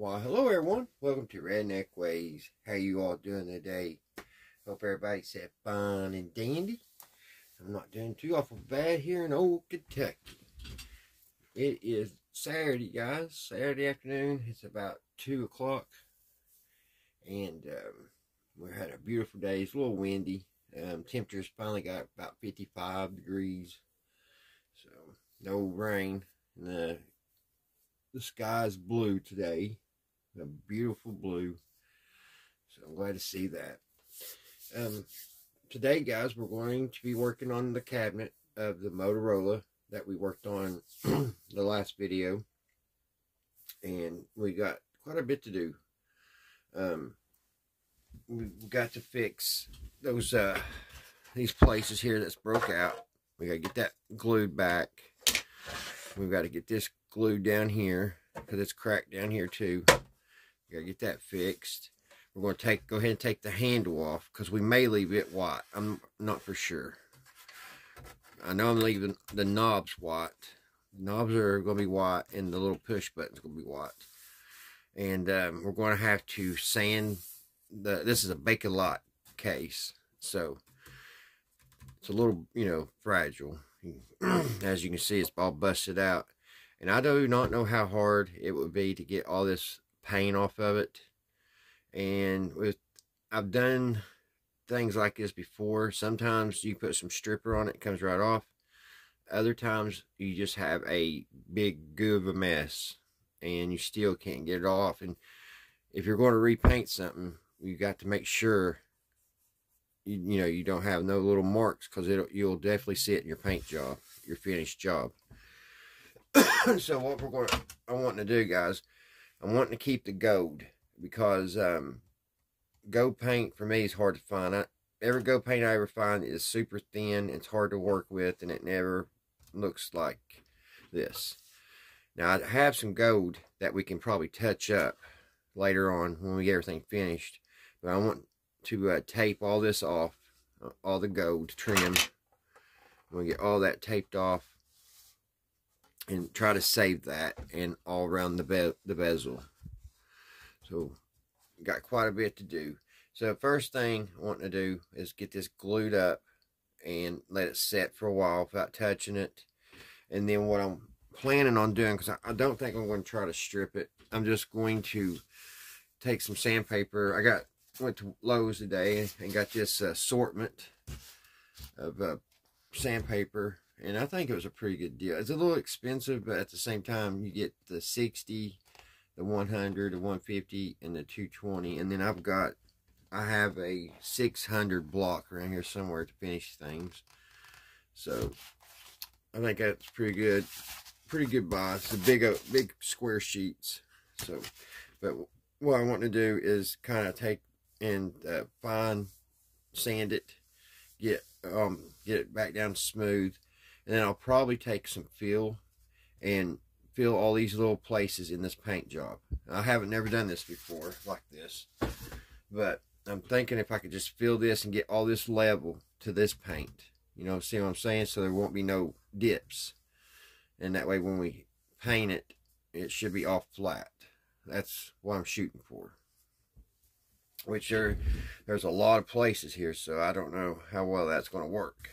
Well, hello everyone. Welcome to Redneck Ways. How you all doing today? Hope everybody's had fun and dandy. I'm not doing too awful bad here in old Kentucky. It is Saturday, guys. Saturday afternoon. It's about 2 o'clock. And um, we had a beautiful day. It's a little windy. Um, temperatures finally got about 55 degrees. So, no rain. And the, the sky's blue today. A beautiful blue. So I'm glad to see that. Um, today, guys, we're going to be working on the cabinet of the Motorola that we worked on the last video. And we got quite a bit to do. Um, we've got to fix those, uh, these places here that's broke out. We got to get that glued back. We've got to get this glued down here because it's cracked down here too. We got to get that fixed. We're going to take go ahead and take the handle off because we may leave it white. I'm not for sure. I know I'm leaving the knobs white. The knobs are going to be white and the little push button's to be white. And um, we're going to have to sand the, this is a Bakelite case. So it's a little, you know, fragile. As you can see, it's all busted out. And I do not know how hard it would be to get all this paint off of it and with I've done things like this before. Sometimes you put some stripper on it, it comes right off. Other times you just have a big goo of a mess and you still can't get it off. And if you're going to repaint something, you got to make sure you, you know you don't have no little marks because it you'll definitely see it in your paint job, your finished job. so what we're going I'm wanting to do, guys, I'm wanting to keep the gold because um, gold paint for me is hard to find. I, every gold paint I ever find is super thin. It's hard to work with, and it never looks like this. Now, I have some gold that we can probably touch up later on when we get everything finished. But I want to uh, tape all this off, uh, all the gold trim. We get all that taped off and try to save that and all around the, be the bezel. So, got quite a bit to do. So, first thing I want to do is get this glued up and let it set for a while without touching it. And then what I'm planning on doing, because I, I don't think I'm going to try to strip it. I'm just going to take some sandpaper. I got went to Lowe's today and got this assortment of uh, sandpaper. And I think it was a pretty good deal. It's a little expensive, but at the same time, you get the 60 the 100, the 150, and the 220. And then I've got, I have a 600 block around here somewhere to finish things. So, I think that's pretty good. Pretty good buy. It's a big, uh, big square sheets. So, but what I want to do is kind of take and uh, fine sand it, get um get it back down smooth, and then I'll probably take some fill and fill all these little places in this paint job. I haven't never done this before like this, but I'm thinking if I could just fill this and get all this level to this paint, you know, see what I'm saying? So there won't be no dips. And that way when we paint it, it should be all flat. That's what I'm shooting for. Which there, there's a lot of places here, so I don't know how well that's going to work.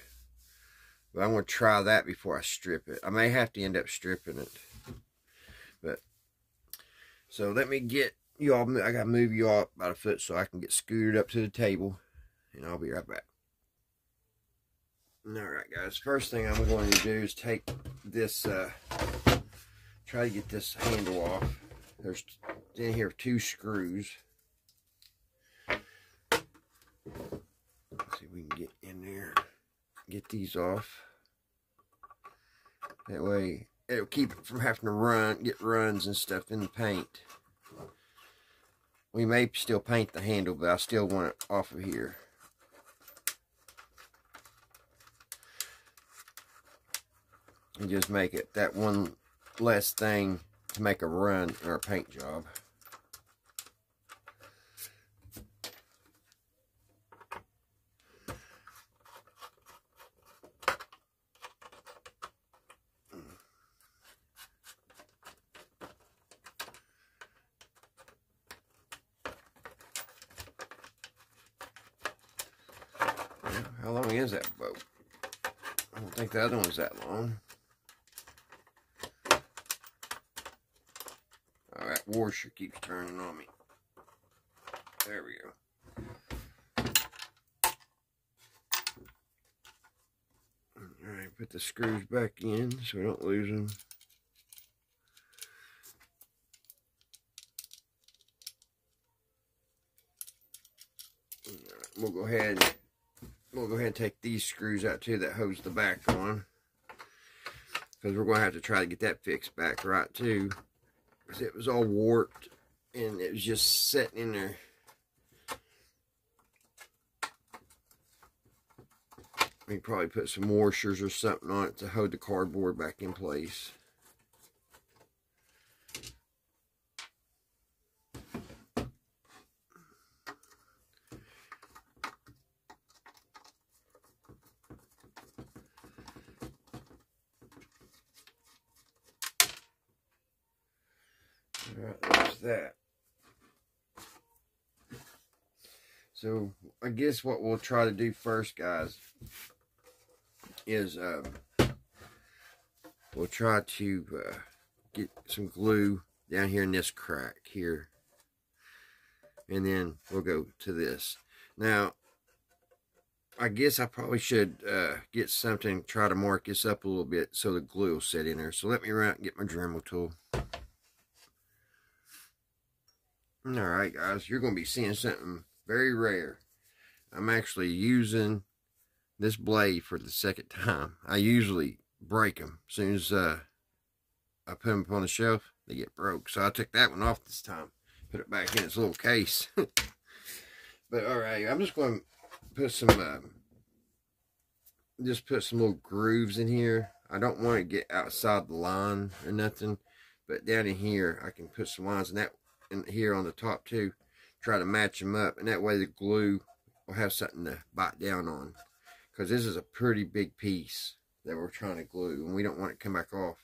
But I'm going to try that before I strip it. I may have to end up stripping it. But so let me get you all. I gotta move you all about a foot so I can get scooted up to the table, and I'll be right back. All right, guys. First thing I'm going to do is take this. Uh, try to get this handle off. There's in here two screws. Let's see if we can get in there. Get these off. That way it'll keep it from having to run, get runs and stuff in the paint. We may still paint the handle, but I still want it off of here. And just make it that one less thing to make a run in our paint job. How long is that boat? I don't think the other one's that long. Oh, All right, washer keeps turning on me. There we go. All right, put the screws back in so we don't lose them. we'll go ahead we'll go ahead and take these screws out too that holds the back on. Because we're going to have to try to get that fixed back right too. Because it was all warped and it was just sitting in there. We probably put some washers or something on it to hold the cardboard back in place that. So I guess what we'll try to do first, guys, is um, we'll try to uh, get some glue down here in this crack here. And then we'll go to this. Now, I guess I probably should uh, get something, try to mark this up a little bit so the glue will set in there. So let me run out and get my Dremel tool. Alright guys, you're going to be seeing something very rare. I'm actually using this blade for the second time. I usually break them. As soon as uh, I put them on the shelf, they get broke. So I took that one off this time. Put it back in its little case. but alright, I'm just going to put some, uh, just put some little grooves in here. I don't want to get outside the line or nothing. But down in here, I can put some lines. And that and here on the top too. Try to match them up. And that way the glue will have something to bite down on. Because this is a pretty big piece that we're trying to glue. And we don't want it to come back off.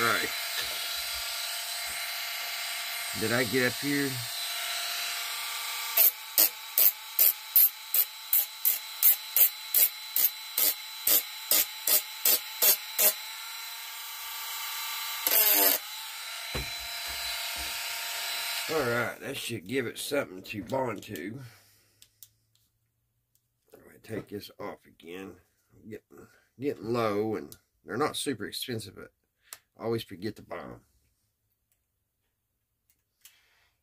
Right. Did I get up here? Alright, that should give it something to bond to. I'm take this off again. getting, getting low, and they're not super expensive, but always forget to buy them.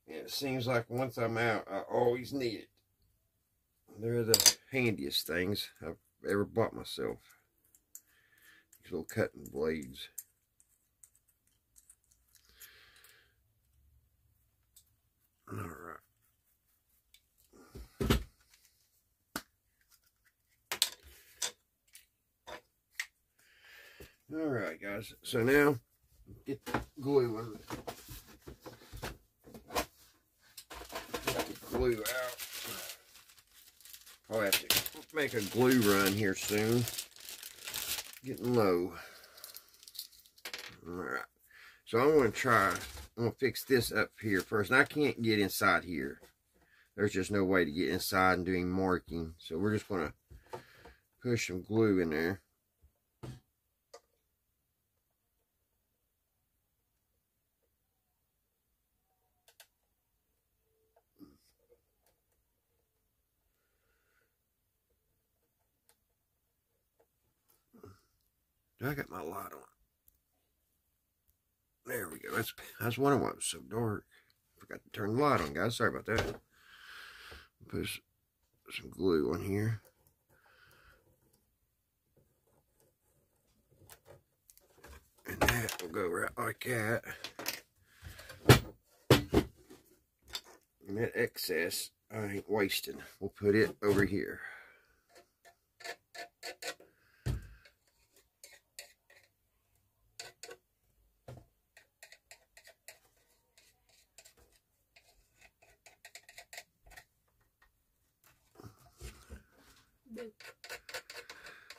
And it seems like once I'm out, I always need it. They're the handiest things I've ever bought myself. These little cutting blades. All right. All right, guys. So now, get the glue. Get the glue out. I'll have to make a glue run here soon. Getting low. All right. So I'm going to try I'm going to fix this up here first. And I can't get inside here. There's just no way to get inside and doing marking. So we're just going to push some glue in there. I got my light on? There we go. That's that's one of what was so dark. Forgot to turn the light on, guys. Sorry about that. Put some glue on here. And that will go right like that. And that excess, I ain't wasting. We'll put it over here.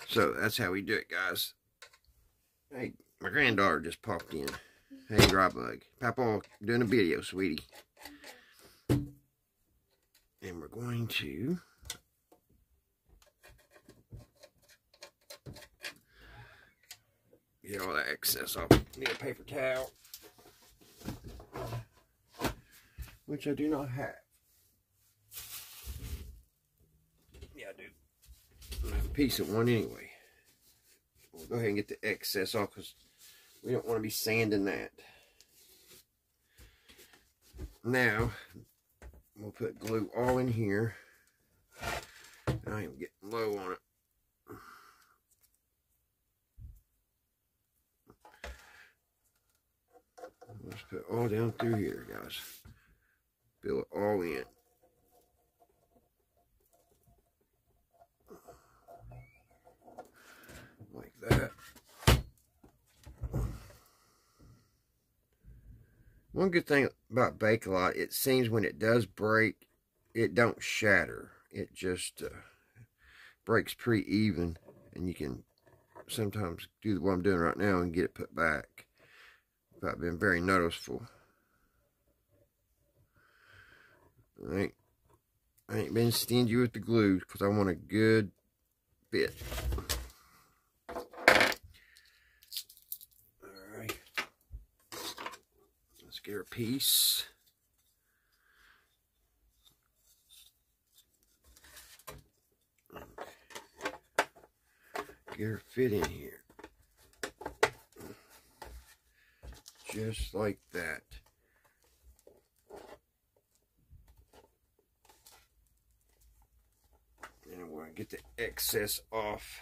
So that's how we do it, guys. Hey, my granddaughter just popped in. Hey, dry bug. Papa doing a video, sweetie. And we're going to get all that excess off. Need a paper towel. Which I do not have. Yeah, I do. I have a piece of one anyway We'll go ahead and get the excess off because we don't want to be sanding that. Now, we'll put glue all in here. I am getting low on it. Let's put all down through here, guys. Fill it all in. That. One good thing about Bakelite, it seems when it does break, it don't shatter. It just uh, breaks pretty even, and you can sometimes do what I'm doing right now and get it put back. I've been very noticeable. I ain't, I ain't been stingy with the glue because I want a good fit. Her piece. Get her fit in here. Just like that. And we're going to get the excess off.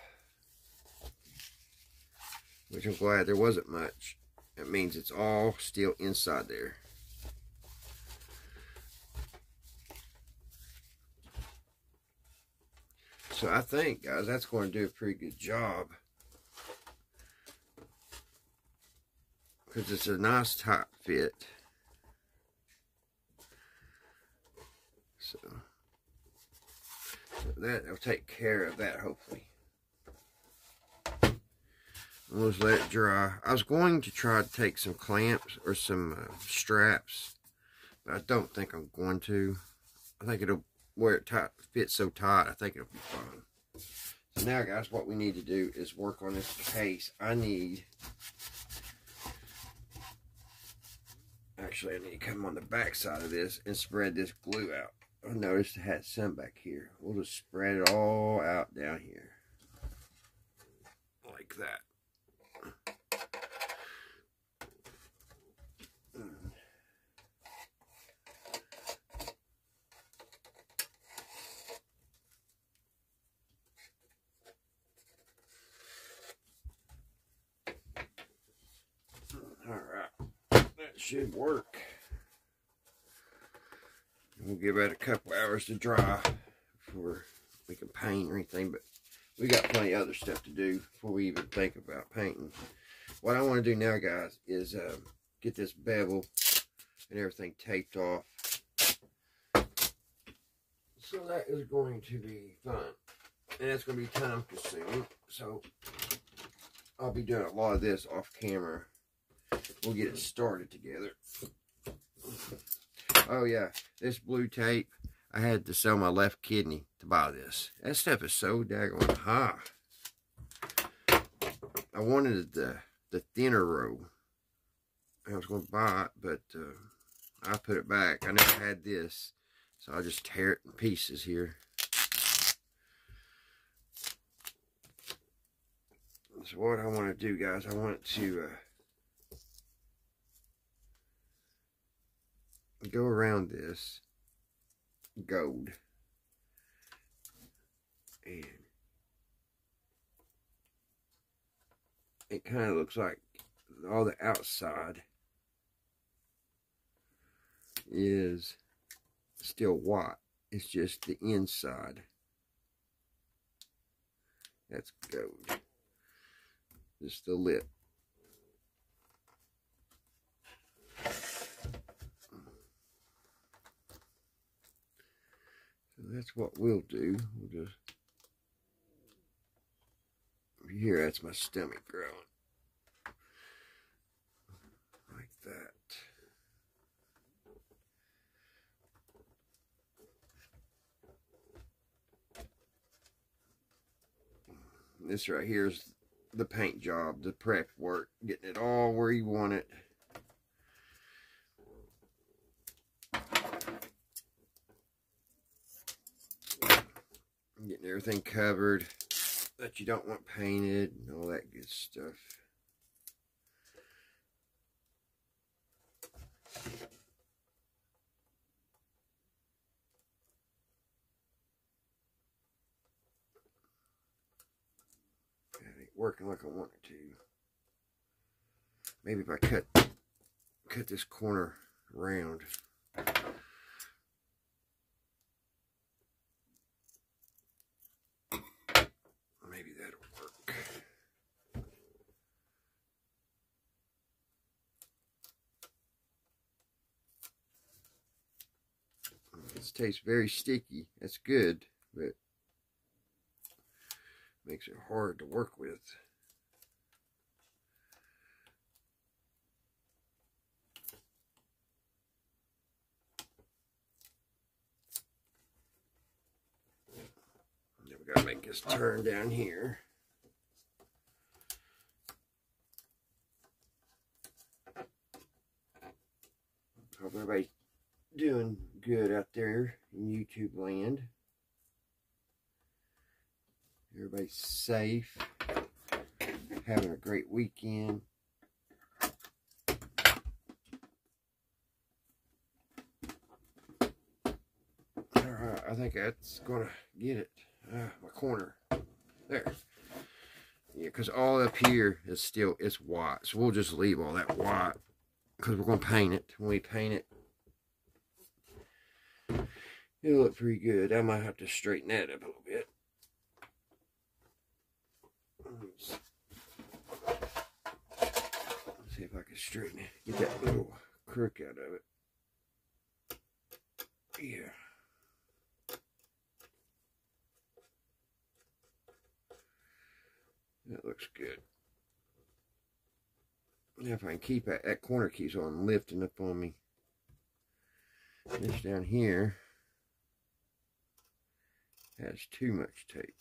Which I'm glad there wasn't much. That means it's all still inside there. So I think, guys, that's going to do a pretty good job. Because it's a nice tight fit. So, so that will take care of that, hopefully. Just let dry. I was going to try to take some clamps or some uh, straps, but I don't think I'm going to. I think it'll wear it tight, fit so tight, I think it'll be fine. So now, guys, what we need to do is work on this case. I need, actually, I need to come on the back side of this and spread this glue out. I noticed it had some back here. We'll just spread it all out down here. Like that. Should work. We'll give it a couple hours to dry before we can paint or anything, but we got plenty of other stuff to do before we even think about painting. What I want to do now, guys, is uh, get this bevel and everything taped off. So that is going to be fun. And it's going to be time consuming. So I'll be doing a lot of this off camera we'll get it started together. Oh yeah, this blue tape, I had to sell my left kidney to buy this. That stuff is so daggone high. I wanted the, the thinner row. I was going to buy it, but uh, I put it back. I never had this, so I'll just tear it in pieces here. So what I want to do, guys, I want to... Uh, go around this gold. And it kind of looks like all the outside is still white. It's just the inside. That's gold. Just the lip that's what we'll do. We'll just here. That's my stomach growing like that. This right here is the paint job, the prep work, getting it all where you want it. Getting everything covered that you don't want painted and all that good stuff. Working like I want it to. Maybe if I cut cut this corner round. Tastes very sticky. That's good, but makes it hard to work with. Now we gotta make this turn down here. Hope everybody doing good out there in YouTube land. Everybody's safe, having a great weekend. Alright, I think that's going to get it. Uh, my corner. There. Yeah, because all up here is still, it's white. So we'll just leave all that white because we're going to paint it. When we paint it, It'll look pretty good. I might have to straighten that up a little bit. Let's see if I can straighten it. Get that little crook out of it. Yeah. That looks good. if I can keep that, that corner keeps on lifting up on me. This down here has too much tape.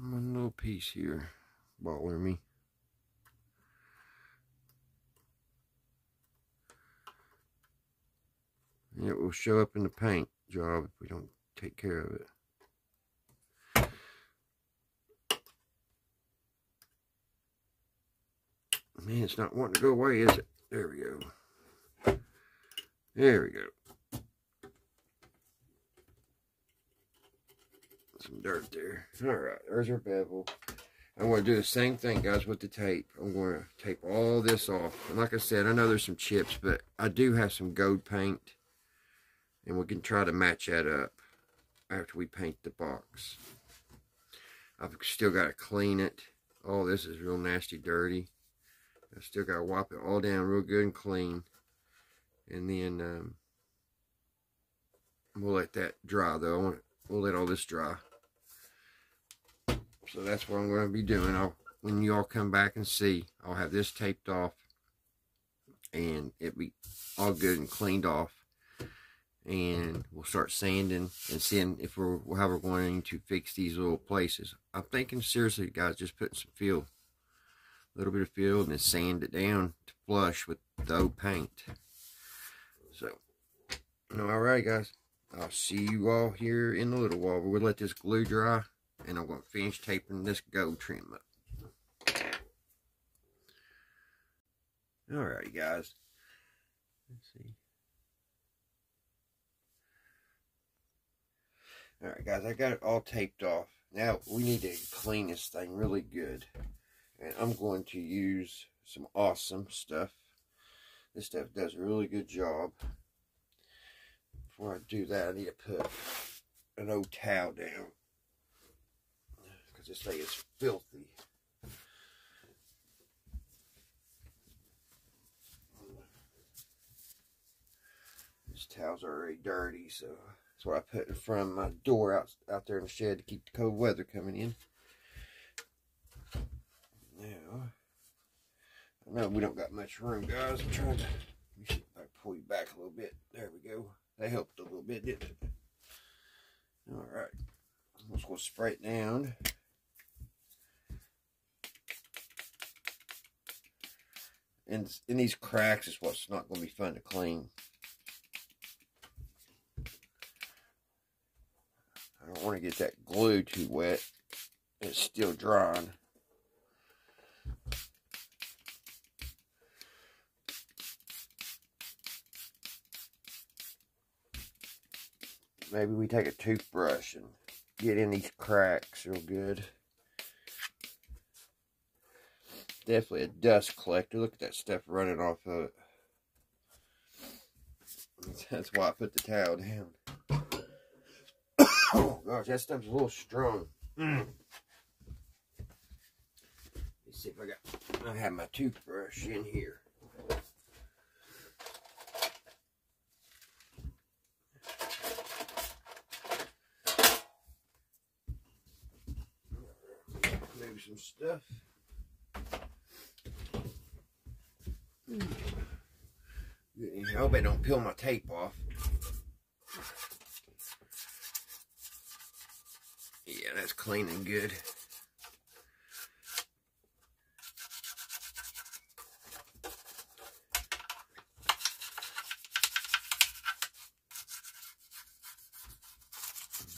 One little piece here bothering me. And it will show up in the paint job if we don't take care of it. Man, it's not wanting to go away, is it? There we go. There we go. Some dirt there. Alright, there's our bevel. I'm going to do the same thing, guys, with the tape. I'm going to tape all this off. And like I said, I know there's some chips, but I do have some gold paint. And we can try to match that up after we paint the box. I've still got to clean it. Oh, this is real nasty dirty. I still got to wipe it all down real good and clean. And then um, we'll let that dry, though. I want We'll let all this dry. So that's what I'm going to be doing. I'll, when you all come back and see, I'll have this taped off. And it'll be all good and cleaned off and we'll start sanding and seeing if we're how we're going to fix these little places. I'm thinking seriously, guys, just putting some fill, a little bit of fill, and then sand it down to flush with the old paint. So, all right, guys, I'll see you all here in a little while. We'll let this glue dry, and I'm going to finish taping this gold trim up. Alrighty, guys. Let's see. Alright guys, I got it all taped off. Now we need to clean this thing really good. And I'm going to use some awesome stuff. This stuff does a really good job. Before I do that, I need to put an old towel down. Because this thing is filthy. This towel's already dirty, so that's what I put in front of my door out, out there in the shed to keep the cold weather coming in. Now, I know we don't got much room, guys. I'm trying to if I pull you back a little bit. There we go. That helped a little bit, didn't it? All right. I'm just going to spray it down. And in these cracks is what's not going to be fun to clean. I don't want to get that glue too wet. It's still drying. Maybe we take a toothbrush and get in these cracks real good. Definitely a dust collector. Look at that stuff running off of it. That's why I put the towel down oh gosh, that stuff's a little strong. Mm. Let's see if I got. I have my toothbrush in here. Maybe some stuff. Hmm. I hope I don't peel my tape off. Yeah, that's clean and good.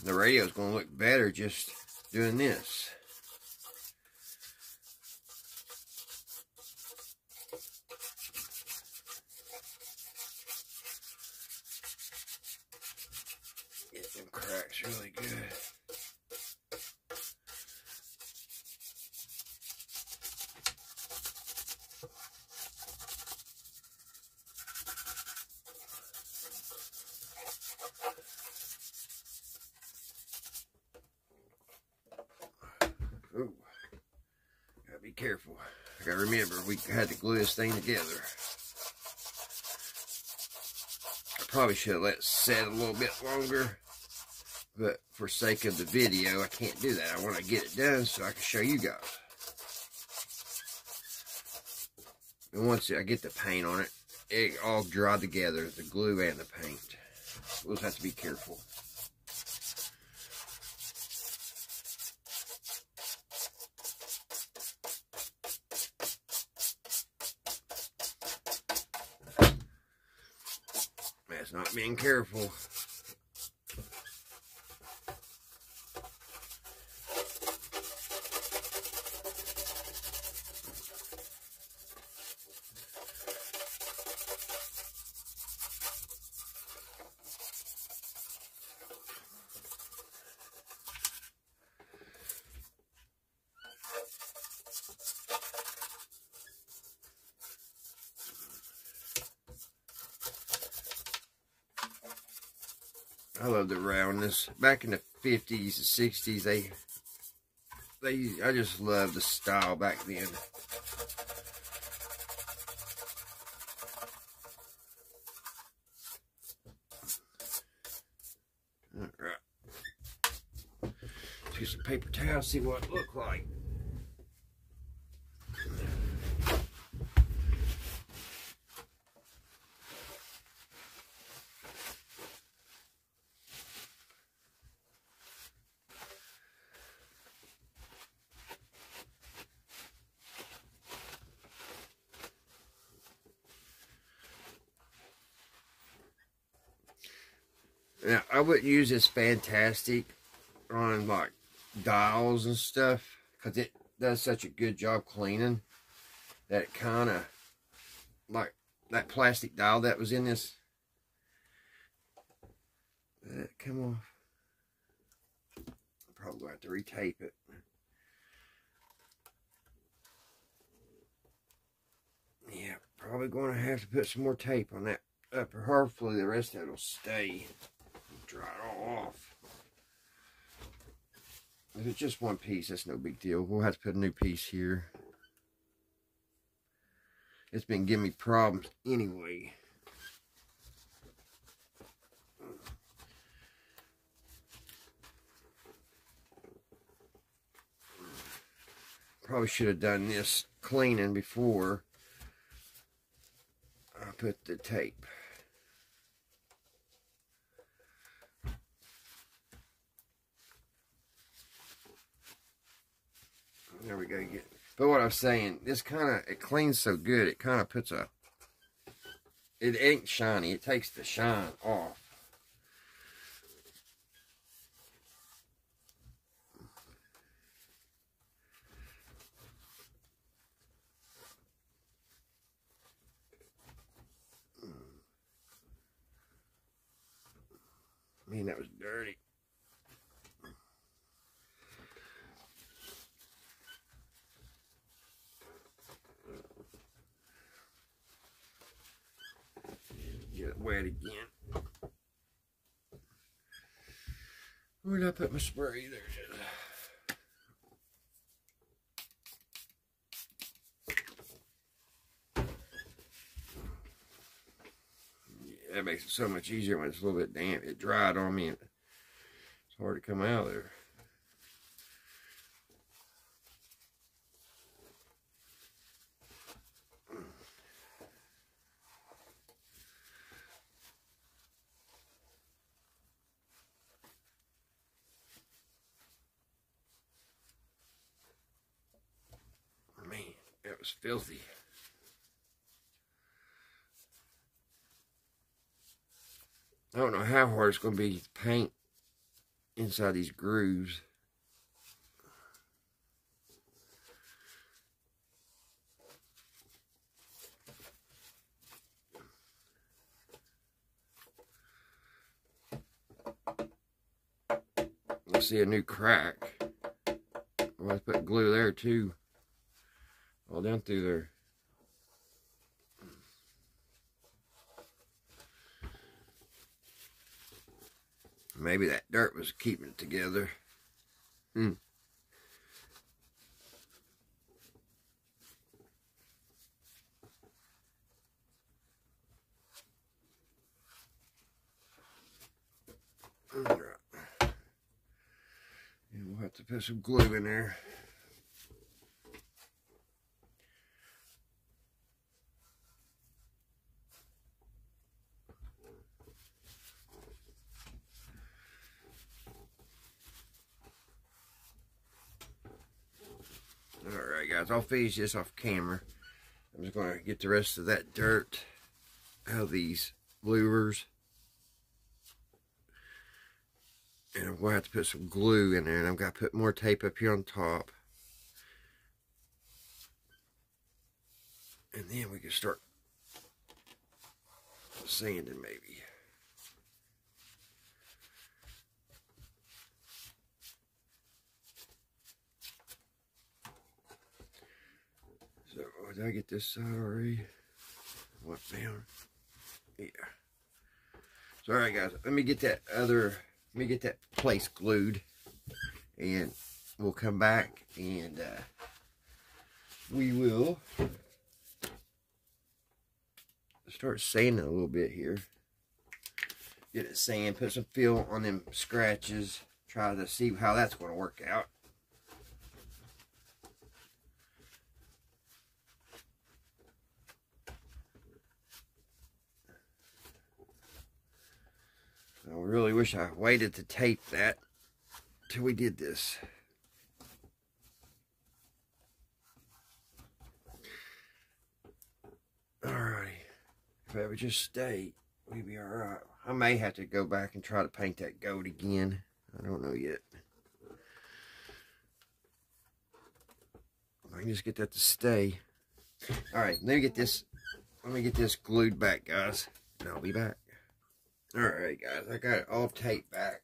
The radio is going to look better just doing this. Get them cracks really good. Careful. I gotta remember, we had to glue this thing together. I probably should have let it set a little bit longer. But for sake of the video, I can't do that. I want to get it done so I can show you guys. And once I get the paint on it, it all dry together, the glue and the paint. We'll just have to be careful. Not being careful. I love roundness. Back in the 50s and 60s, they, they, I just love the style back then. All right. Let's get some paper towels, see what it looked like. Now, I wouldn't use this fantastic on like dials and stuff because it does such a good job cleaning that kind of like that plastic dial that was in this. That come off? Probably have to retape it. Yeah, probably going to have to put some more tape on that upper. Hopefully the rest of it will stay dry it all off. If it's just one piece, that's no big deal. We'll have to put a new piece here. It's been giving me problems anyway. Probably should have done this cleaning before I put the tape. There we go. Get. But what I'm saying, this kind of it cleans so good. It kind of puts a. It ain't shiny. It takes the shine off. Man, that was dirty. Wet again. Where did I put my spray? There. Yeah, that makes it so much easier when it's a little bit damp. It dried on me it's hard to come out of there. Man, was filthy. I don't know how hard it's going to be to paint inside these grooves. I see a new crack. I'm going to put glue there too all down through there. Maybe that dirt was keeping it together. Hmm. All right. And we'll have to put some glue in there. I'll finish this off camera. I'm just going to get the rest of that dirt out of these louvers. And I'm going to have to put some glue in there. And I've got to put more tape up here on top. And then we can start sanding maybe. So, did I get this side already? What down? Yeah. So, alright guys, let me get that other, let me get that place glued. And we'll come back and uh, we will start sanding a little bit here. Get it sand, put some feel on them scratches. Try to see how that's going to work out. I really wish I waited to tape that till we did this. Alrighty. If I would just stay, we'd be alright. I may have to go back and try to paint that goat again. I don't know yet. I can just get that to stay. Alright, let me get this let me get this glued back, guys. And I'll be back. Alright, guys. I got it all taped back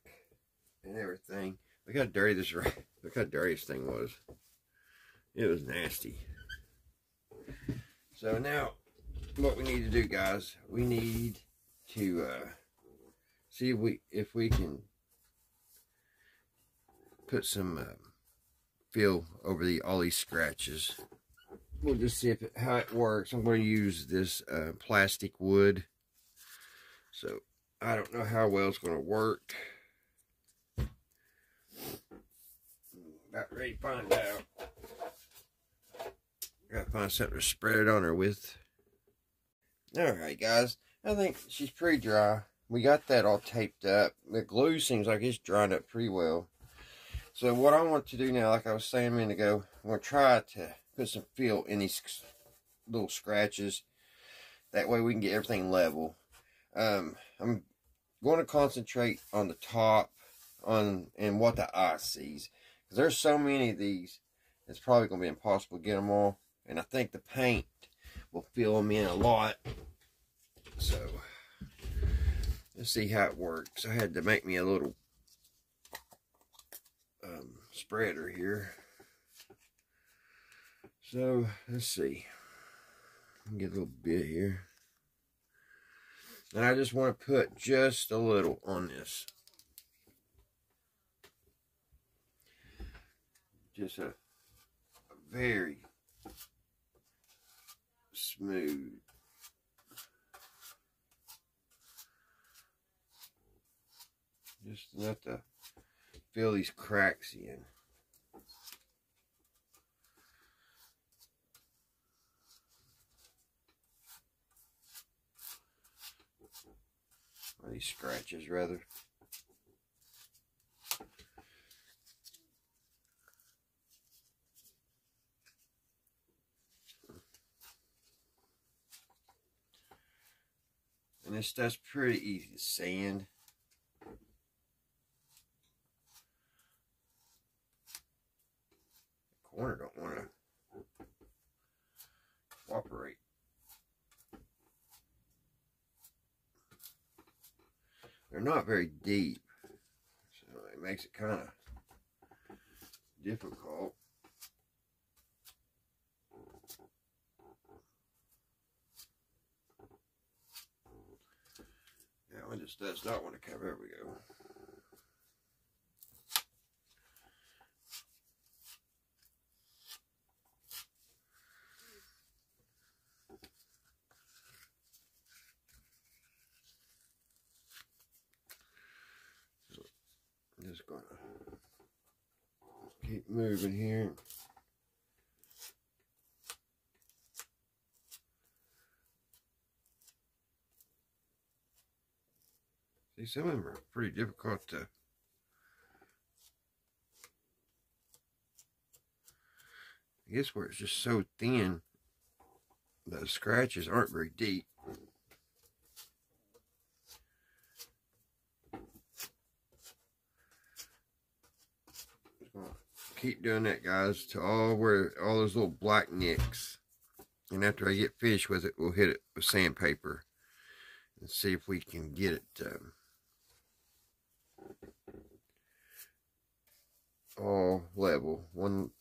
and everything. Look how dirty this look how dirty this thing was. It was nasty. So now what we need to do, guys, we need to uh, see if we if we can put some uh, feel over the all these scratches. We'll just see if it, how it works. I'm going to use this uh, plastic wood. So I don't know how well it's going to work. About ready to find out. Gotta find something to spread it on her with. Alright guys, I think she's pretty dry. We got that all taped up. The glue seems like it's dried up pretty well. So what I want to do now, like I was saying a minute ago, I'm going to try to put some feel in these little scratches. That way we can get everything level. Um, I'm going to concentrate on the top on and what the eye sees. Because there's so many of these, it's probably going to be impossible to get them all. And I think the paint will fill them in a lot. So, let's see how it works. I had to make me a little um, spreader here. So, let's see. Get a little bit here. And I just want to put just a little on this. Just a, a very smooth. Just enough to fill these cracks in. Or these scratches, rather. And this stuff's pretty easy to sand. The corner don't want to cooperate. They're not very deep, so it makes it kind of difficult. one just does not want to cover. There we go. So I'm just gonna Moving here. See, some of them are pretty difficult to I guess where it's just so thin, the scratches aren't very deep. Keep doing that, guys, to all where all those little black nicks. And after I get finished with it, we'll hit it with sandpaper and see if we can get it um, all level. One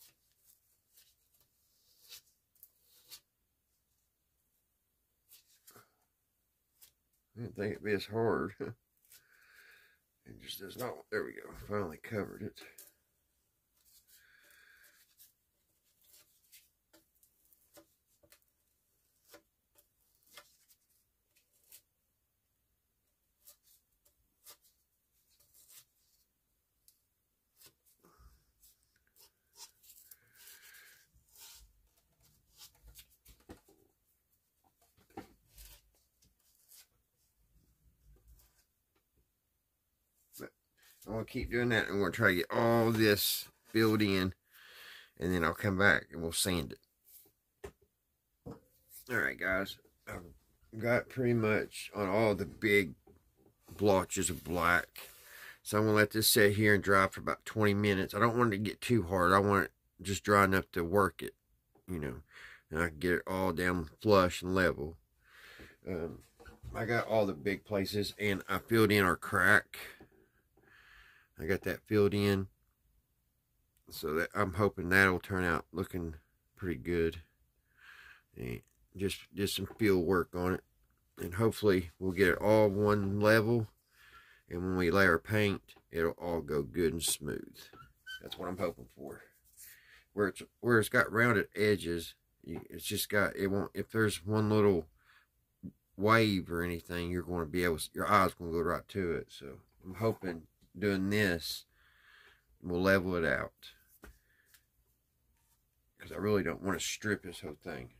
I didn't think it'd be as hard. it just does not. There we go. Finally covered it. I'm going to keep doing that. I'm going to try to get all this filled in. And then I'll come back and we'll sand it. Alright guys. I've got pretty much on all the big blotches of black. So I'm going to let this sit here and dry for about 20 minutes. I don't want it to get too hard. I want it just dry enough to work it. You know. And I can get it all down flush and level. Um, I got all the big places and I filled in our crack I got that filled in. So that I'm hoping that'll turn out looking pretty good. And just did some field work on it. And hopefully we'll get it all one level. And when we lay our paint, it'll all go good and smooth. That's what I'm hoping for. Where it's where it's got rounded edges, it's just got it won't if there's one little wave or anything, you're going to be able your eyes going to go right to it. So I'm hoping doing this will level it out. Because I really don't want to strip this whole thing.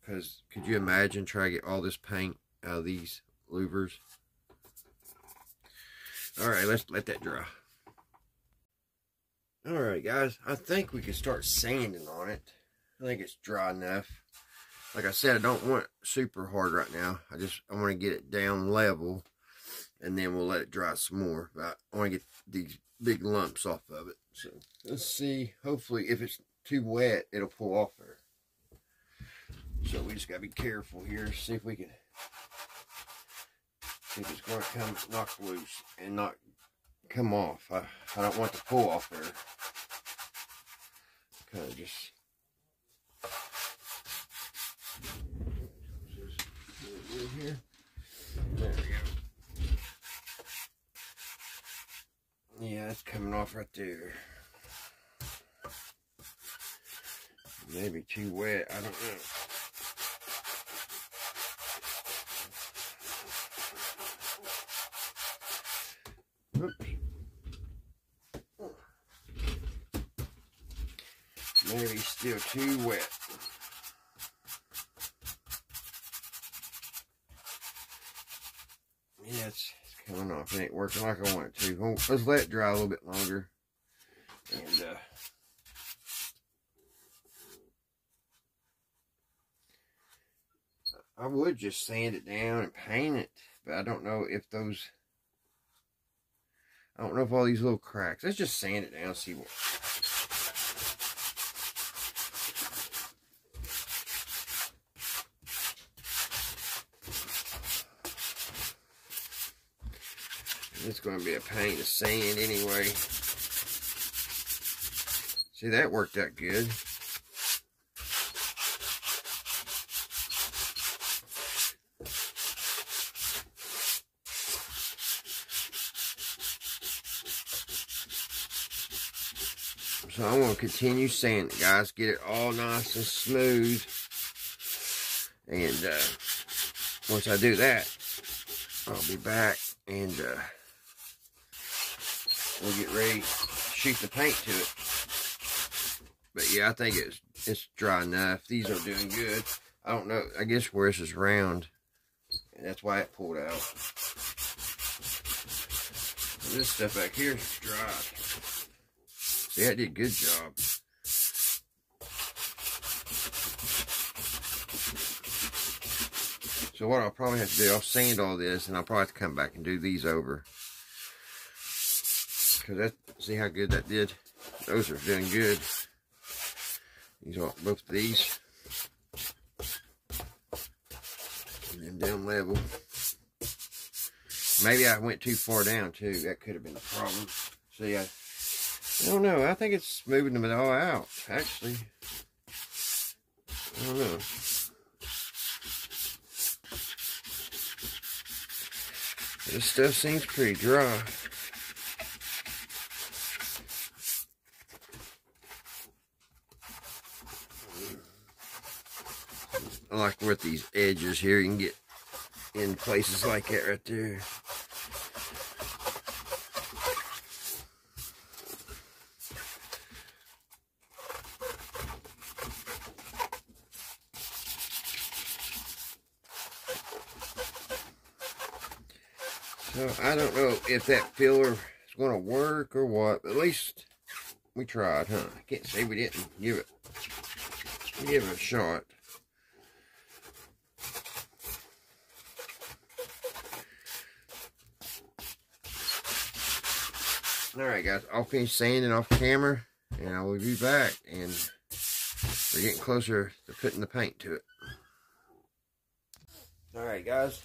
Because could you imagine trying to get all this paint out of these louvers? Alright, let's let that dry. Alright guys, I think we can start sanding on it. I think it's dry enough. Like I said, I don't want super hard right now. I just I want to get it down level and then we'll let it dry some more. I want to get these big lumps off of it. So let's see. Hopefully, if it's too wet, it'll pull off there. So we just gotta be careful here. See if we can. See if it's gonna come knock loose and not come off. I, I don't want to pull off there. Kind of just. Here. There we go. Yeah, it's coming off right there. Maybe too wet, I don't know. Oops. Maybe still too wet. Yeah, it's coming if It ain't working like I want it to. Let's let it dry a little bit longer. And, uh, I would just sand it down and paint it, but I don't know if those, I don't know if all these little cracks, let's just sand it down see what, It's going to be a pain to sand anyway. See, that worked out good. So I'm going to continue sanding, guys. Get it all nice and smooth. And uh, once I do that, I'll be back and uh, we'll get ready to shoot the paint to it. But yeah, I think it's it's dry enough. These are doing good. I don't know. I guess where this is round. And that's why it pulled out. This stuff back here is dry. See, I did a good job. So what I'll probably have to do, I'll sand all this and I'll probably have to come back and do these over. Cause that, see how good that did? Those are doing good. These are both these. And then down level. Maybe I went too far down too. That could have been the problem. See, I, I don't know. I think it's smoothing them all out, actually. I don't know. This stuff seems pretty dry. Like with these edges here, you can get in places like that right there. So I don't know if that filler is going to work or what. But at least we tried, huh? I can't say we didn't give it give it a shot. Alright guys, I'll finish sanding off camera and I will be back and we're getting closer to putting the paint to it. Alright guys,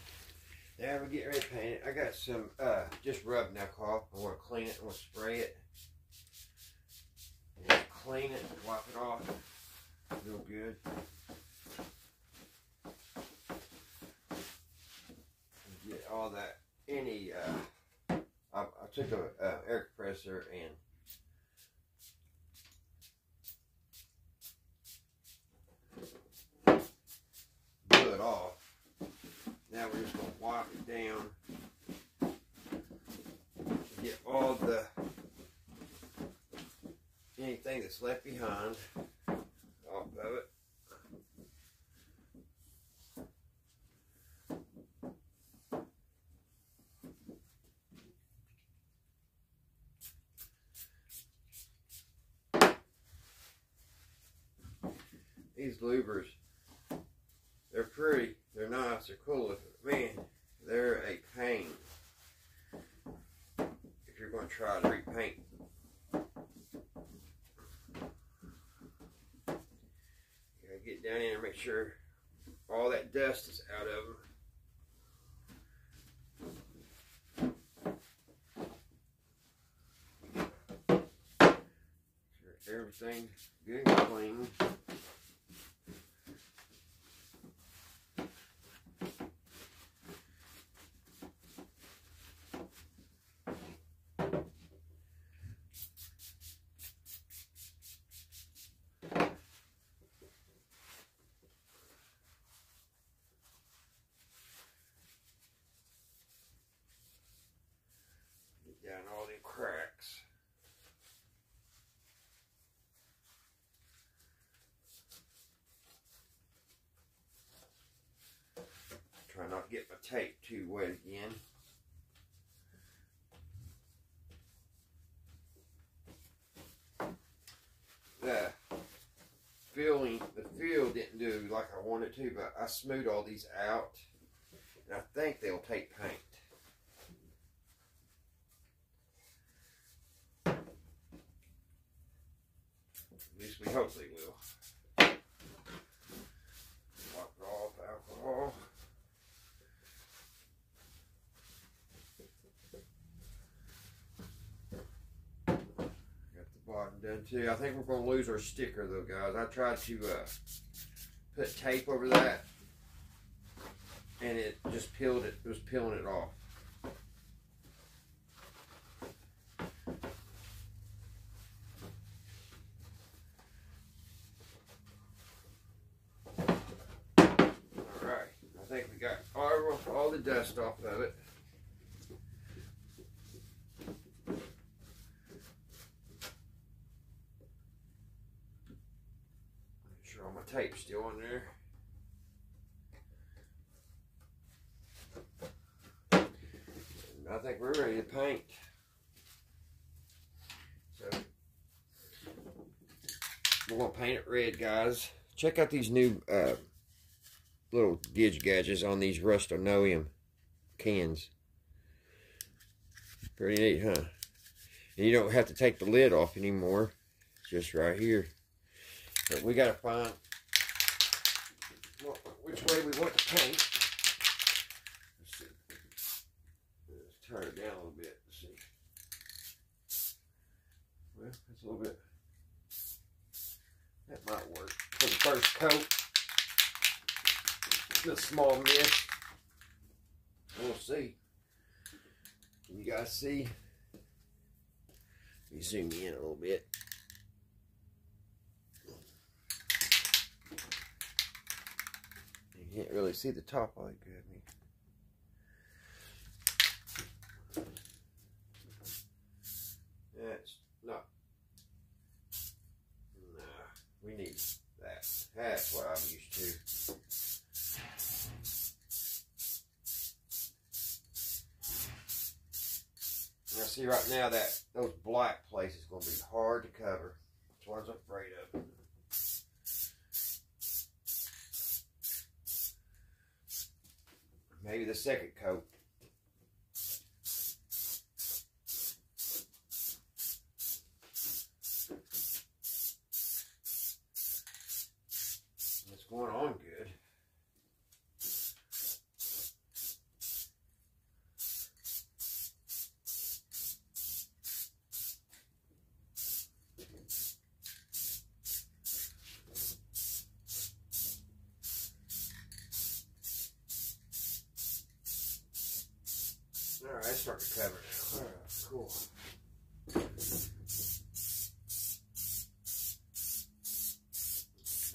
now we're getting ready to paint it. I got some uh, just rubbing alcohol. I want to clean it. I want to spray it. Clean it, wipe it off real good. Get all that, any, uh, took a uh, air compressor and blew it off. Now we're just going to wipe it down. Get all the anything that's left behind off of it. These louvers, they're pretty, they're nice, they're cool. Man, they're a pain if you're going to try to repaint. You gotta get down in and make sure all that dust is out of them. Sure everything good and clean. Down all the cracks. Try not to get my tape too wet again. The filling, the fill didn't do like I wanted to, but I smoothed all these out, and I think they'll take paint. At least we hope they will. Wipe it off, alcohol. Got the bottom done I think we're going to lose our sticker though, guys. I tried to uh, put tape over that, and it just peeled it. It was peeling it off. Alright, I think we got all, all the dust off of it. sure all my tape's still on there. I think we're ready to paint. So we're gonna paint it red, guys. Check out these new uh, little gidge gadgets on these Rust-Oleum cans. Pretty neat, huh? And you don't have to take the lid off anymore. Just right here. But we gotta find which way we want to paint. Let's see. Let's turn it down a little bit. Let's see. Well, that's a little bit. That might work for the first coat. The small mist. We'll see. You guys see? Let me zoom in a little bit. You can't really see the top all that good. That's not. Nah, we need that. That's what I'm used to. Now see right now that those black places going to be hard to cover. That's what I was afraid of. Maybe the second coat. It's going on good. All right, start to cover now. All right, cool.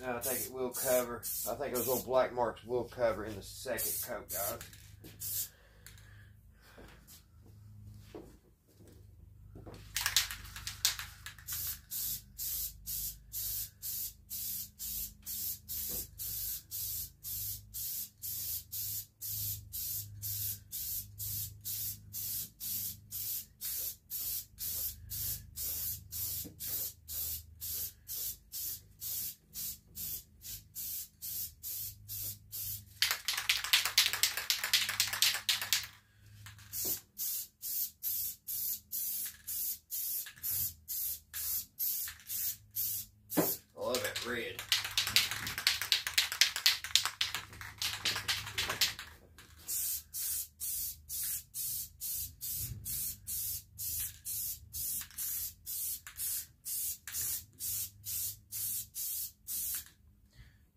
Now I think it will cover. I think those little black marks will cover in the second coat, guys. I love that red.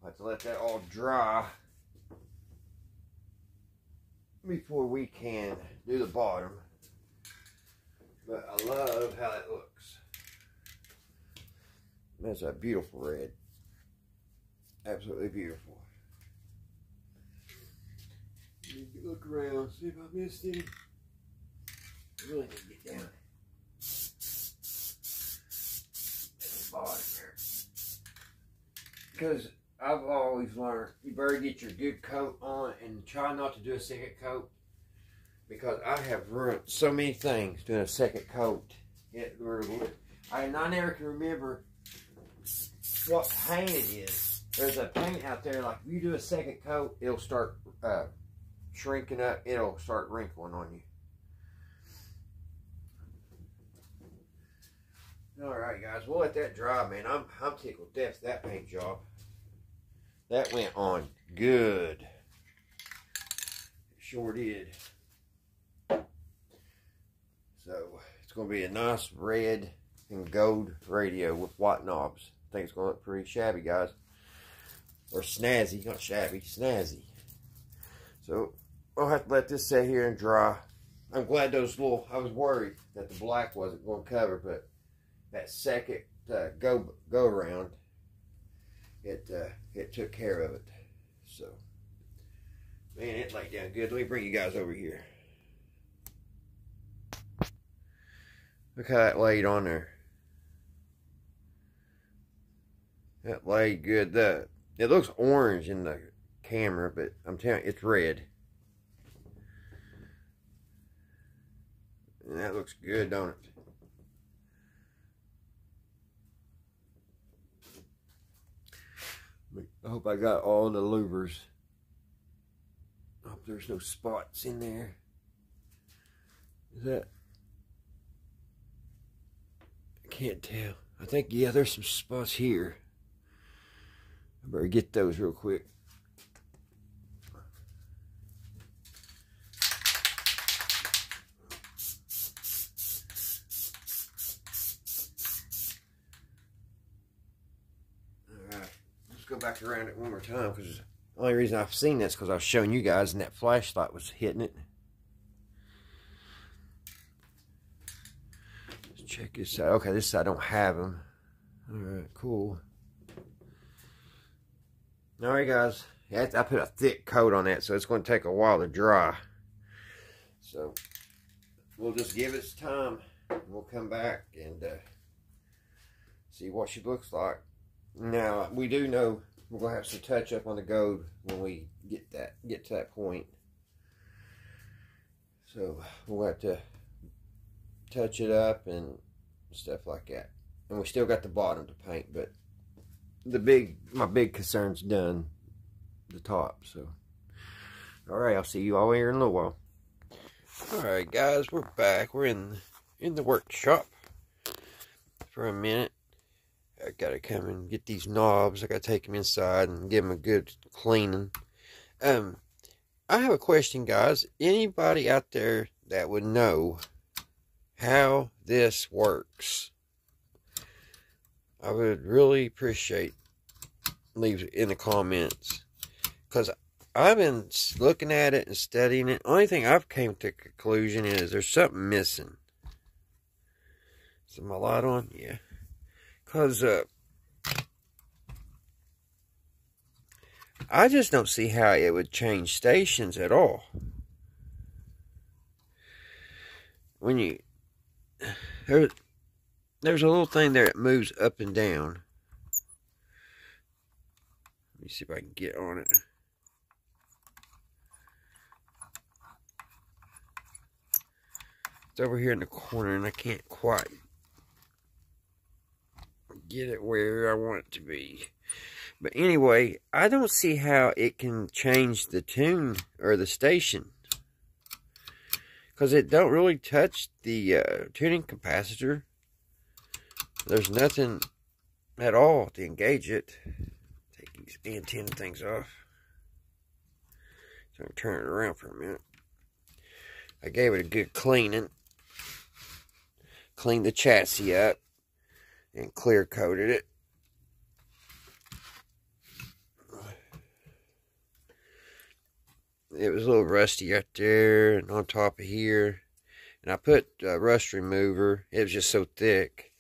Have to let that all dry before we can do the bottom. But I love how it looks. That's a beautiful red. Absolutely beautiful. Look around, see if I missed any. Really need to get down. Bottom there. Because I've always learned you better get your good coat on and try not to do a second coat. Because I have ruined so many things doing a second coat. It, I, I never can remember what paint it is. There's a paint out there, like if you do a second coat, it'll start uh, shrinking up, it'll start wrinkling on you. Alright guys, we'll let that dry, man. I'm I'm tickled death that paint job. That went on good. It sure did. So it's gonna be a nice red and gold radio with white knobs. I think it's going to look pretty shabby, guys. Or snazzy, not shabby, snazzy. So, I'll have to let this sit here and dry. I'm glad those little, I was worried that the black wasn't going to cover, but that second uh, go go around, it uh, it took care of it. So, man, it laid down good. Let me bring you guys over here. Look how that laid on there. That laid good. The It looks orange in the camera, but I'm telling you, it's red. And that looks good, don't it? I hope I got all the louvers. I hope there's no spots in there. Is that? I can't tell. I think, yeah, there's some spots here. I better get those real quick. go back around it one more time because the only reason I've seen this because I was showing you guys and that flashlight was hitting it. Let's check this side. Okay, this side I don't have them. All right, cool. All right, guys. I put a thick coat on that, so it's going to take a while to dry. So we'll just give it time. We'll come back and uh, see what she looks like. Now, we do know we're to have some touch up on the gold when we get that get to that point. So, we'll have to touch it up and stuff like that. And we still got the bottom to paint, but the big, my big concern's done, the top, so. Alright, I'll see you all here in a little while. Alright guys, we're back. We're in in the workshop for a minute. I gotta come and get these knobs. I gotta take them inside and give them a good cleaning. Um, I have a question, guys. Anybody out there that would know how this works? I would really appreciate leave in the comments because I've been looking at it and studying it. Only thing I've came to conclusion is there's something missing. Is my light on? Yeah. Because uh, I just don't see how it would change stations at all. When you... There, there's a little thing there that moves up and down. Let me see if I can get on it. It's over here in the corner and I can't quite get it where I want it to be. But anyway, I don't see how it can change the tune or the station. Because it don't really touch the uh, tuning capacitor. There's nothing at all to engage it. Take these antenna things off. So I'm turn it around for a minute. I gave it a good cleaning. Cleaned the chassis up and clear coated it. It was a little rusty right there and on top of here. And I put rust remover. It was just so thick.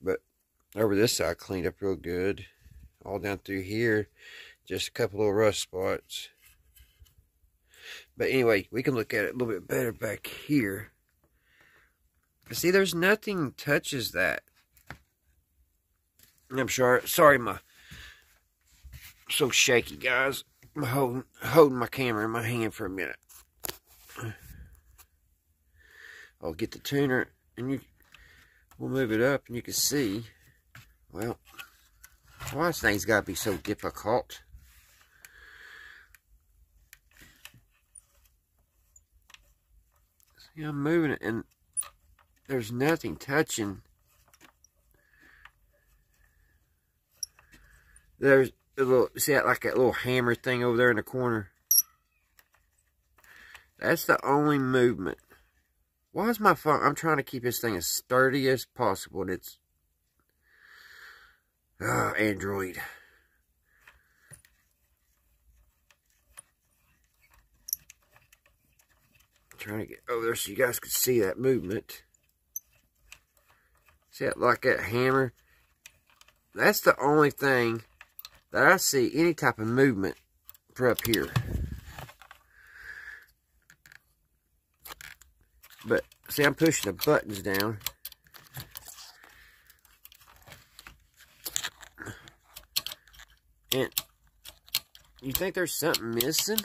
But over this side cleaned up real good. All down through here. Just a couple little rust spots. But anyway, we can look at it a little bit better back here. See, there's nothing touches that. I'm sorry, sorry, my so shaky, guys. I'm holding holding my camera in my hand for a minute. I'll get the tuner, and you we'll move it up, and you can see. Well, why this thing's got to be so difficult? See, I'm moving it, and there's nothing touching There's a little, see that like that little hammer thing over there in the corner? That's the only movement. Why is my phone, I'm trying to keep this thing as sturdy as possible and it's, ah, Android. trying to get over there so you guys could see that movement. See that like that hammer? That's the only thing that I see any type of movement for up here. But, see, I'm pushing the buttons down. And you think there's something missing?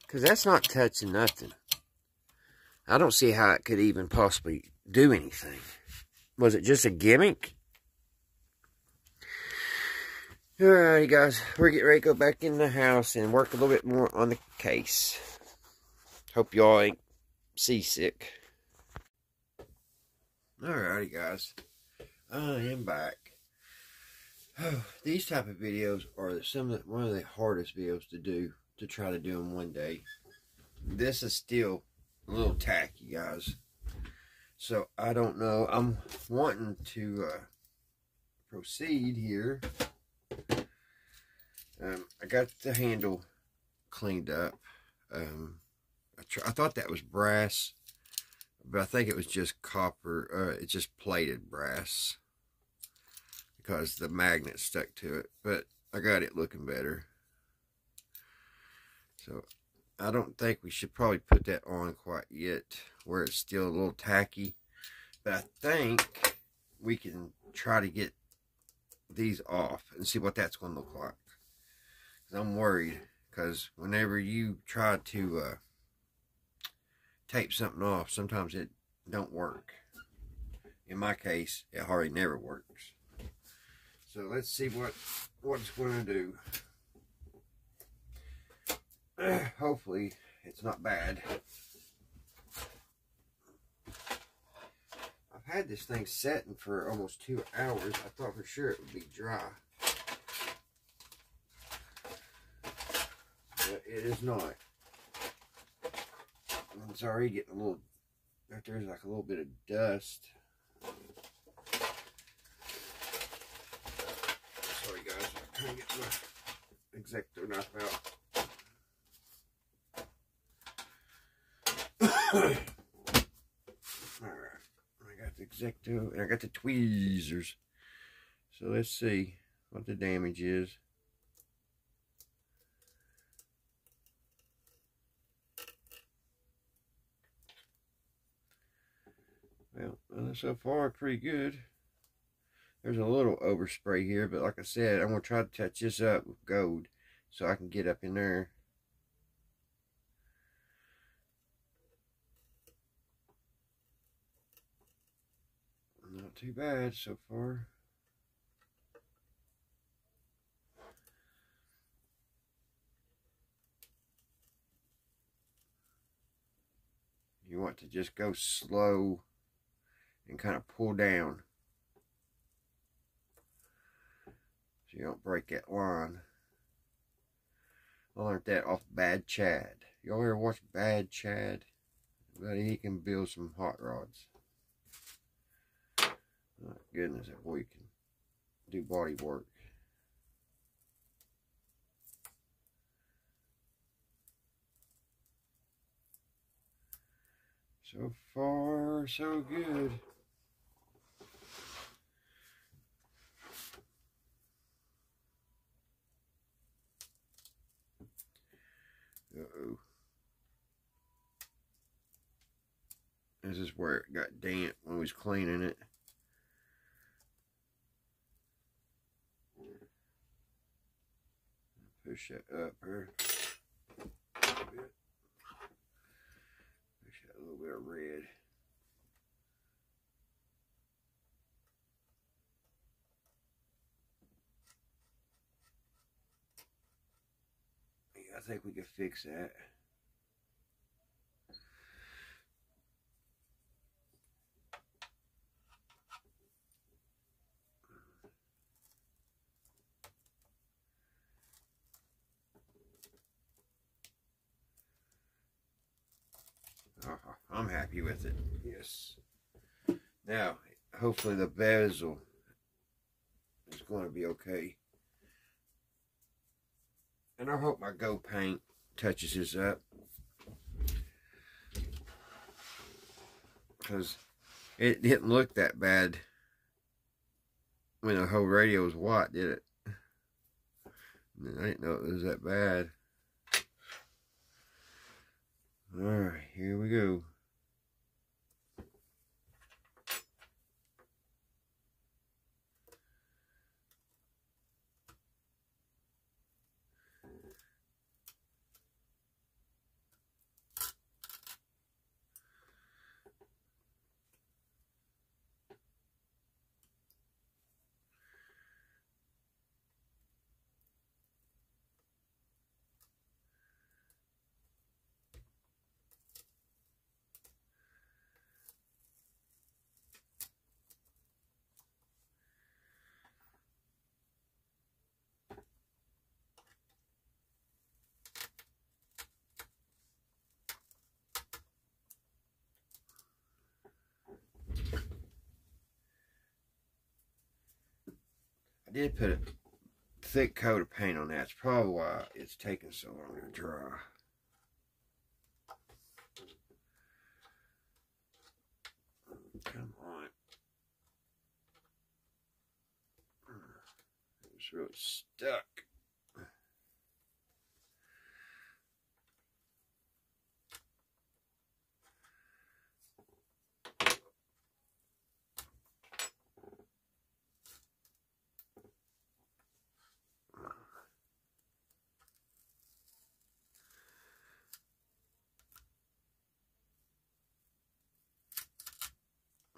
Because that's not touching nothing. I don't see how it could even possibly do anything. Was it just a gimmick? Alrighty guys, we're getting ready to go back in the house and work a little bit more on the case. Hope y'all ain't seasick. Alrighty guys, I am back. These type of videos are some of the, one of the hardest videos to do, to try to do in one day. This is still a little tacky guys. So I don't know, I'm wanting to uh, proceed here. Um, I got the handle cleaned up. Um, I, I thought that was brass but I think it was just copper, uh, it's just plated brass because the magnet stuck to it, but I got it looking better. So I don't think we should probably put that on quite yet where it's still a little tacky, but I think we can try to get these off and see what that's going to look like. I'm worried because whenever you try to uh, tape something off, sometimes it don't work. In my case, it hardly never works. So let's see what, what it's going to do. Hopefully, it's not bad. I've had this thing setting for almost two hours. I thought for sure it would be dry. But it is not. It's already getting a little, right there's like a little bit of dust. Sorry guys, I'm trying to get my X-Acto knife out. Alright, I got the X-Acto and I got the tweezers. So let's see what the damage is. Well, so far pretty good. There's a little overspray here, but like I said, I'm going to try to touch this up with gold so I can get up in there. Not too bad so far. You want to just go slow and kind of pull down so you don't break that line. I learned that off Bad Chad. Y'all ever watch Bad Chad? But he can build some hot rods. Oh, goodness, that boy can do body work. So far, so good. This is where it got damp when we was cleaning it. Push that up here. Push that a little bit of red. I think we can fix that. I'm happy with it. Yes. Now, hopefully the bezel is going to be okay. And I hope my Go paint touches this up. Because it didn't look that bad when the whole radio was white, did it? I didn't know it was that bad. Alright, here we go. Did put a thick coat of paint on that. It's probably why it's taking so long to dry. Come on. Hmm. It's really stuck.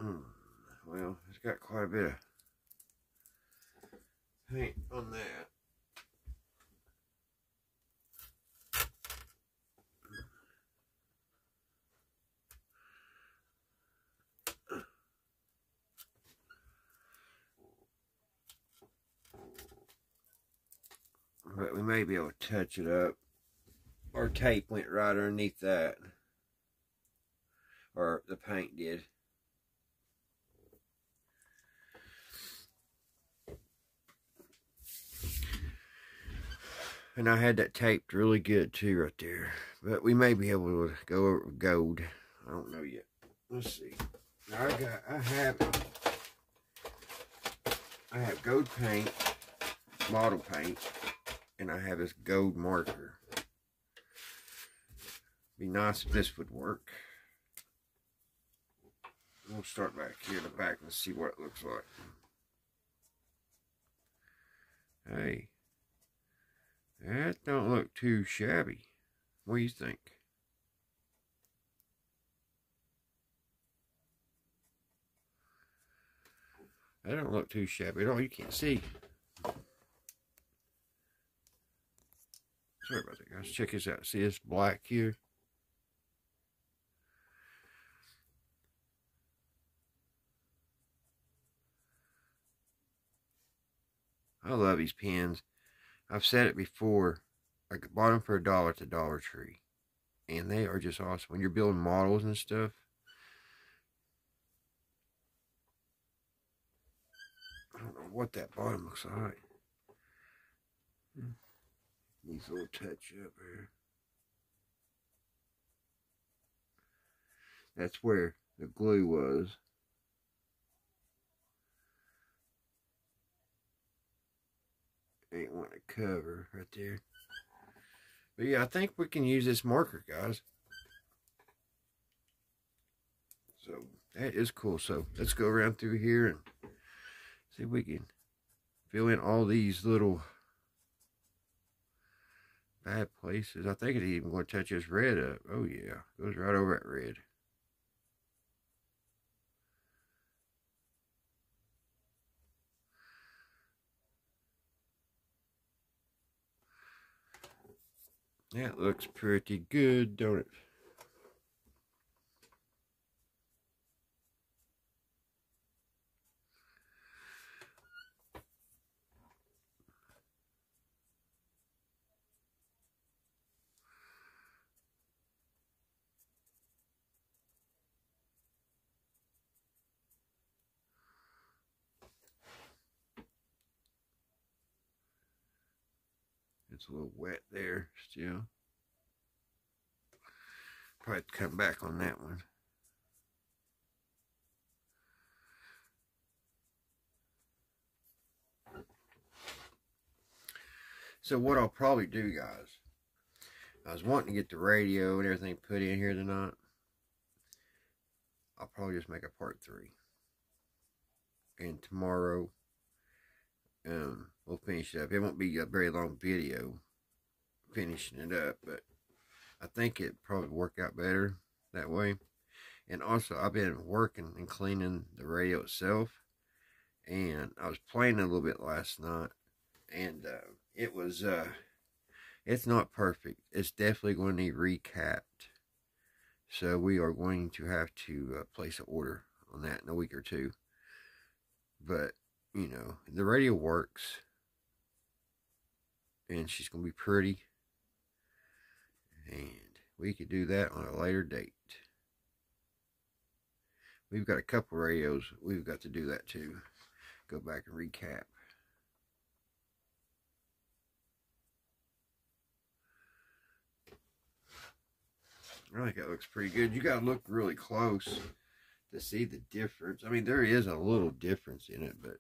Mm, well, it's got quite a bit of paint on there. But we may be able to touch it up. Our tape went right underneath that. Or the paint did. And I had that taped really good too right there. But we may be able to go over gold. I don't know yet. Let's see. I got I have I have gold paint, model paint, and I have this gold marker. Be nice if this would work. We'll start back here in the back and see what it looks like. Hey. That don't look too shabby. What do you think? That don't look too shabby at all. You can't see. Sorry about that, guys. Check this out. See this black here? I love these pens. I've said it before. I bought them for a dollar at the Dollar Tree. And they are just awesome. When you're building models and stuff. I don't know what that bottom looks like. Hmm. Needs a little touch up here. That's where the glue was. Ain't want to cover right there. But yeah, I think we can use this marker, guys. So that is cool. So let's go around through here and see if we can fill in all these little bad places. I think it's even going to touch this red up. Oh yeah, goes right over that red. That looks pretty good, don't it? It's a little wet there still. Probably come back on that one. So what I'll probably do, guys, I was wanting to get the radio and everything put in here tonight. I'll probably just make a part three. And tomorrow, um, we'll finish it up. It won't be a very long video finishing it up, but I think it probably work out better that way. And also, I've been working and cleaning the radio itself. And I was playing a little bit last night. And uh, it was, uh, it's not perfect. It's definitely going to need recapped. So we are going to have to uh, place an order on that in a week or two. But, you know, the radio works and she's going to be pretty. And we could do that on a later date. We've got a couple radios we've got to do that too. Go back and recap. I think that looks pretty good. You got to look really close to see the difference. I mean, there is a little difference in it, but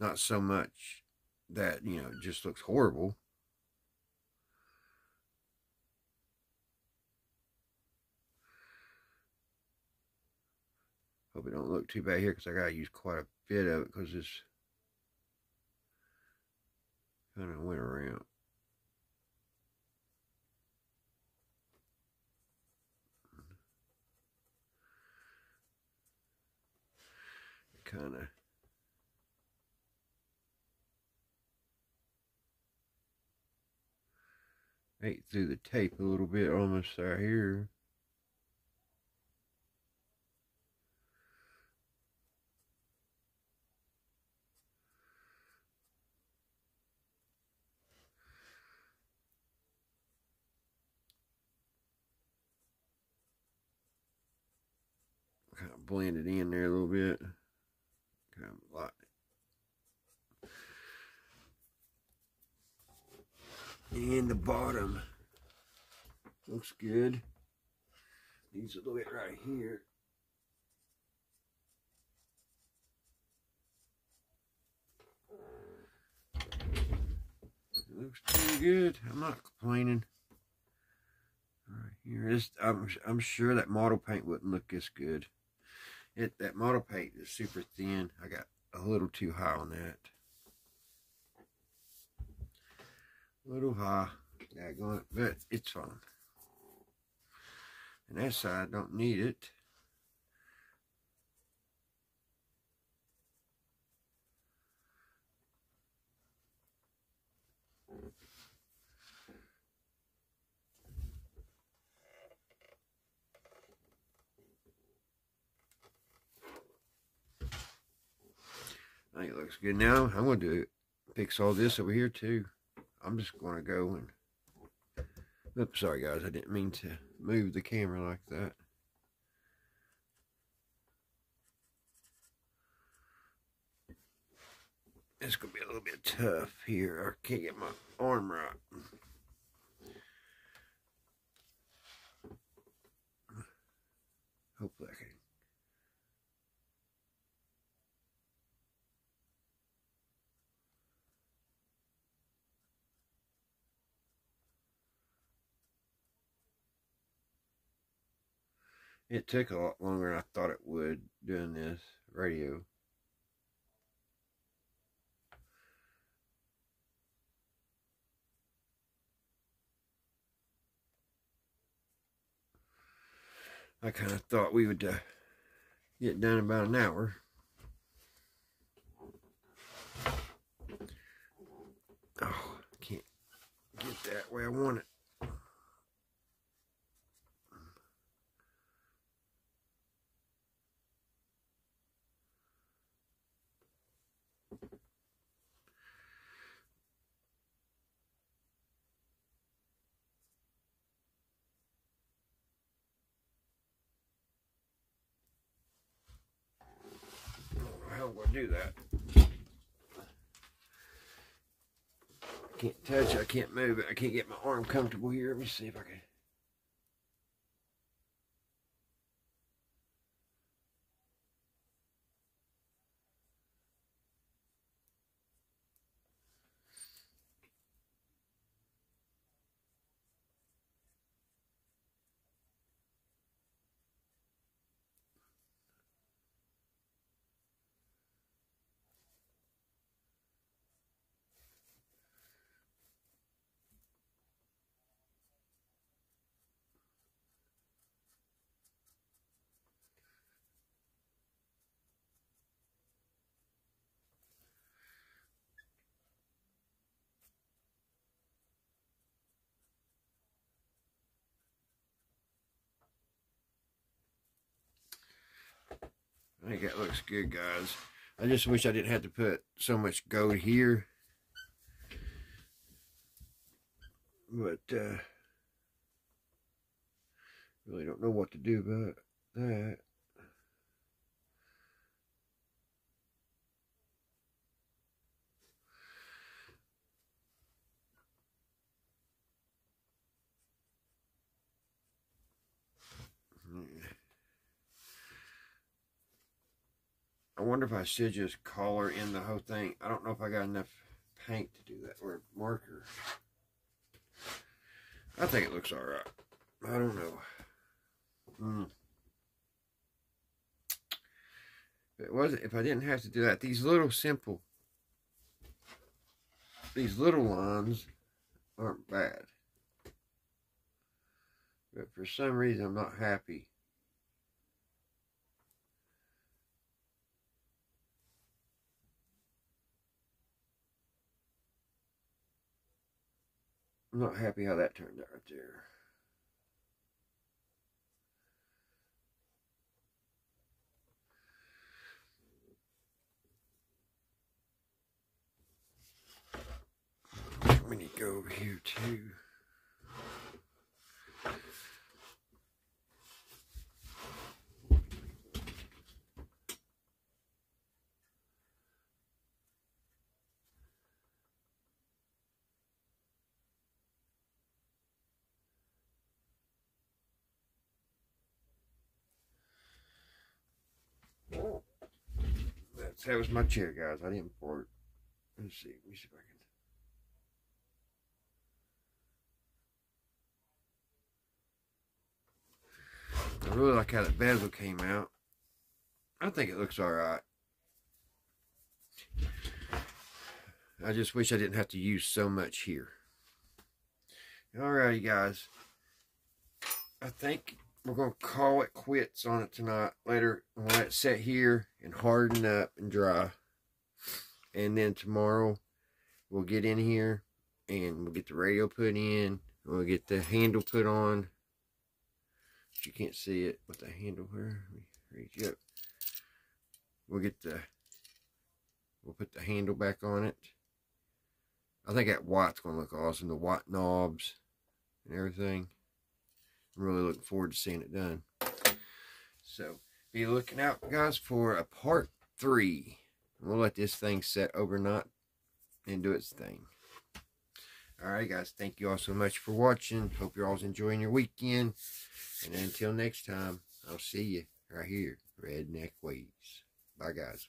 not so much that, you know, just looks horrible. Hope it don't look too bad here because I got to use quite a bit of it because it's kind of went around. kind of ate through the tape a little bit almost right here. Kind of blend it in there a little bit. Kind of lot. And the bottom looks good. Needs a little bit right here. looks pretty good. I'm not complaining. Right here is I'm I'm sure that model paint wouldn't look as good. It that model paint is super thin. I got a little too high on that. A little high. Going, but it's fine. And that side don't need it. I think it looks good. Now I'm going to fix all this over here too. I'm just going to go and... Oops, sorry guys, I didn't mean to move the camera like that. It's going to be a little bit tough here. I can't get my arm right. Hopefully I can It took a lot longer than I thought it would doing this radio. I kind of thought we would uh, get done in about an hour. Oh, can't get that way I want it. Do that. Can't touch it, I can't move it, I can't get my arm comfortable here. Let me see if I can. I think that looks good, guys. I just wish I didn't have to put so much gold here. But, uh, really don't know what to do about that. I wonder if I should just color in the whole thing. I don't know if I got enough paint to do that or marker. I think it looks all right. I don't know. Mm. If it wasn't, if I didn't have to do that, these little simple, these little lines aren't bad. But for some reason, I'm not happy. I'm not happy how that turned out there. We need to go over here too. That's, that was my chair, guys. I didn't pour it. Let's see. Let me see if I can. I really like how the bezel came out. I think it looks alright. I just wish I didn't have to use so much here. Alrighty, guys. I think we're going to call it quits on it tonight. Later, I'll let it sit here and harden up and dry. And then tomorrow, we'll get in here and we'll get the radio put in. We'll get the handle put on. You can't see it with the handle here. Reach up. We'll get the, we'll put the handle back on it. I think that white's going to look awesome. The white knobs and everything. I'm really looking forward to seeing it done. So, be looking out, guys, for a part three. We'll let this thing set overnight and do its thing. Alright, guys. Thank you all so much for watching. Hope you're all enjoying your weekend. And until next time, I'll see you right here, Redneck Ways. Bye, guys.